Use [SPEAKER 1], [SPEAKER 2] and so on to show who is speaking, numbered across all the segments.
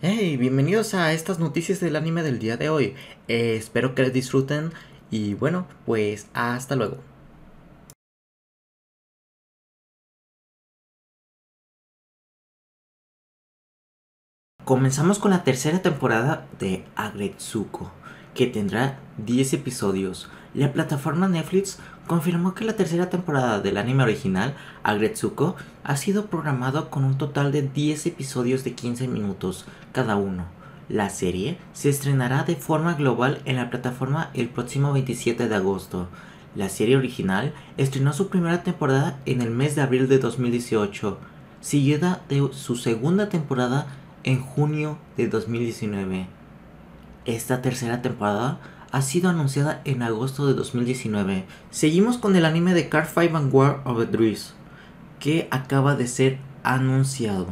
[SPEAKER 1] Hey, bienvenidos a estas noticias del anime del día de hoy. Eh, espero que les disfruten y bueno, pues hasta luego. Comenzamos con la tercera temporada de Agretsuko, que tendrá 10 episodios. La plataforma Netflix confirmó que la tercera temporada del anime original, Agretsuko, ha sido programado con un total de 10 episodios de 15 minutos cada uno. La serie se estrenará de forma global en la plataforma el próximo 27 de agosto. La serie original estrenó su primera temporada en el mes de abril de 2018, seguida de su segunda temporada en junio de 2019. Esta tercera temporada ha sido anunciada en agosto de 2019. Seguimos con el anime de Car 5 Vanguard of the Dreams, que acaba de ser anunciado.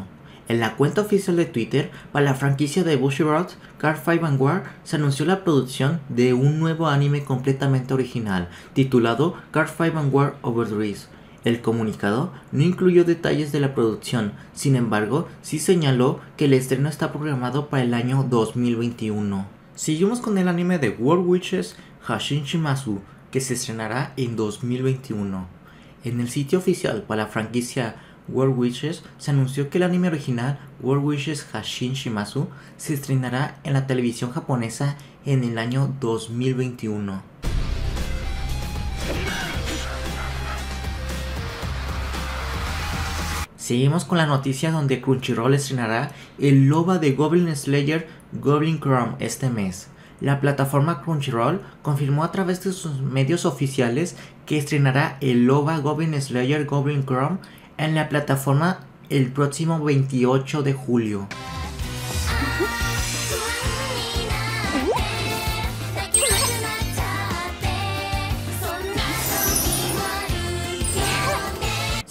[SPEAKER 1] En la cuenta oficial de Twitter para la franquicia de Bushiroad, Car 5 Vanguard se anunció la producción de un nuevo anime completamente original, titulado Car 5 Vanguard Over Dreams, el comunicado no incluyó detalles de la producción, sin embargo, sí señaló que el estreno está programado para el año 2021. Seguimos con el anime de World Witches Hashin Shimazu, que se estrenará en 2021. En el sitio oficial para la franquicia World Witches se anunció que el anime original World Witches Hashin Shimazu se estrenará en la televisión japonesa en el año 2021. Seguimos con la noticia donde Crunchyroll estrenará el LOBA de Goblin Slayer Goblin Chrome este mes. La plataforma Crunchyroll confirmó a través de sus medios oficiales que estrenará el LOBA Goblin Slayer Goblin Chrome en la plataforma el próximo 28 de julio.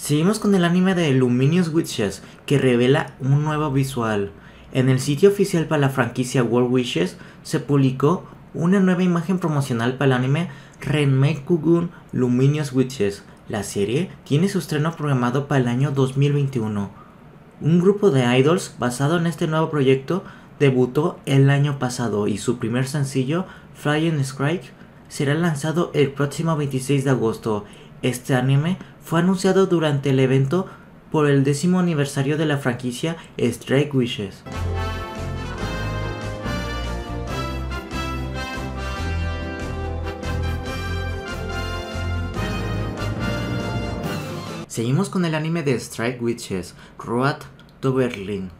[SPEAKER 1] Seguimos con el anime de Luminous Witches, que revela un nuevo visual. En el sitio oficial para la franquicia World Wishes se publicó una nueva imagen promocional para el anime Renmei-Kugun Luminous Witches. La serie tiene su estreno programado para el año 2021. Un grupo de idols basado en este nuevo proyecto debutó el año pasado y su primer sencillo, Flying Strike, será lanzado el próximo 26 de agosto. Este anime fue anunciado durante el evento por el décimo aniversario de la franquicia Strike Wishes. Seguimos con el anime de Strike Witches, Road to Berlin,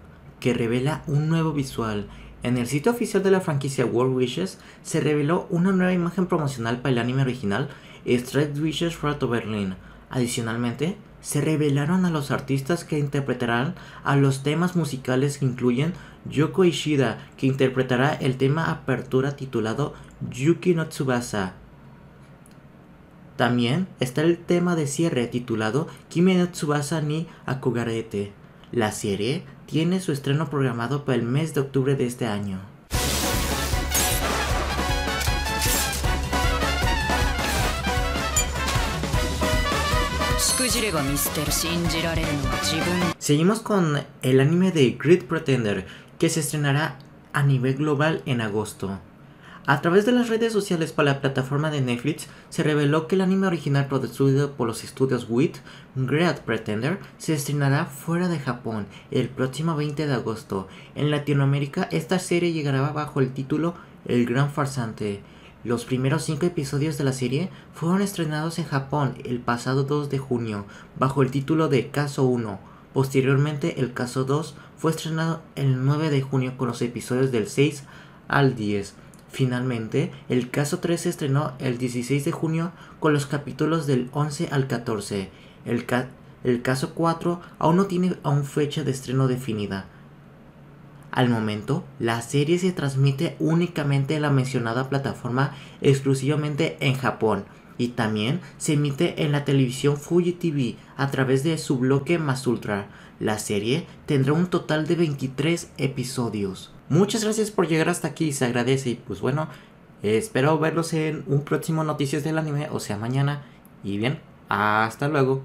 [SPEAKER 1] que revela un nuevo visual. En el sitio oficial de la franquicia World Wishes se reveló una nueva imagen promocional para el anime original Strike Wishes Road to Berlin, Adicionalmente, se revelaron a los artistas que interpretarán a los temas musicales que incluyen Yoko Ishida, que interpretará el tema apertura titulado Yuki no Tsubasa. También está el tema de cierre titulado Kimi no Tsubasa ni Akugarete. La serie tiene su estreno programado para el mes de octubre de este año. Seguimos con el anime de Great Pretender que se estrenará a nivel global en agosto. A través de las redes sociales para la plataforma de Netflix se reveló que el anime original producido por los estudios WIT, Great Pretender, se estrenará fuera de Japón el próximo 20 de agosto. En Latinoamérica esta serie llegará bajo el título El Gran Farsante. Los primeros cinco episodios de la serie fueron estrenados en Japón el pasado 2 de junio bajo el título de Caso 1. Posteriormente el Caso 2 fue estrenado el 9 de junio con los episodios del 6 al 10. Finalmente, el Caso 3 se estrenó el 16 de junio con los capítulos del 11 al 14. El, el Caso 4 aún no tiene aún fecha de estreno definida. Al momento, la serie se transmite únicamente en la mencionada plataforma exclusivamente en Japón y también se emite en la televisión Fuji TV a través de su bloque Más Ultra. La serie tendrá un total de 23 episodios. Muchas gracias por llegar hasta aquí, se agradece y pues bueno, espero verlos en un próximo Noticias del Anime, o sea mañana. Y bien, hasta luego.